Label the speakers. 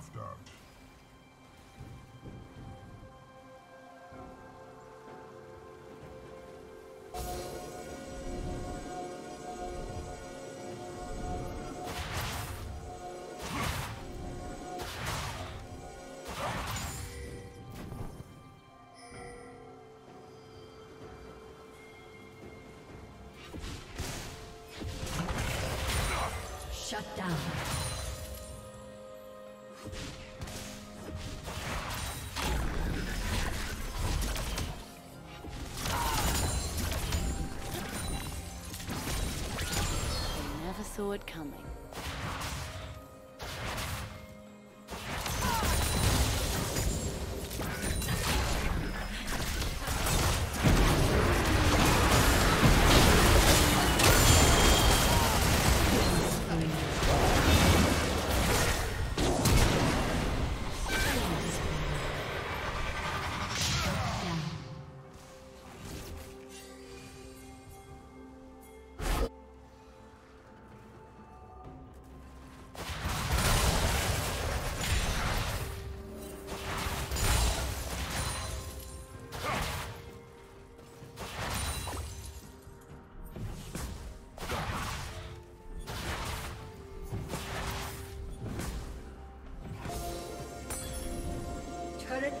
Speaker 1: After.
Speaker 2: Shut down.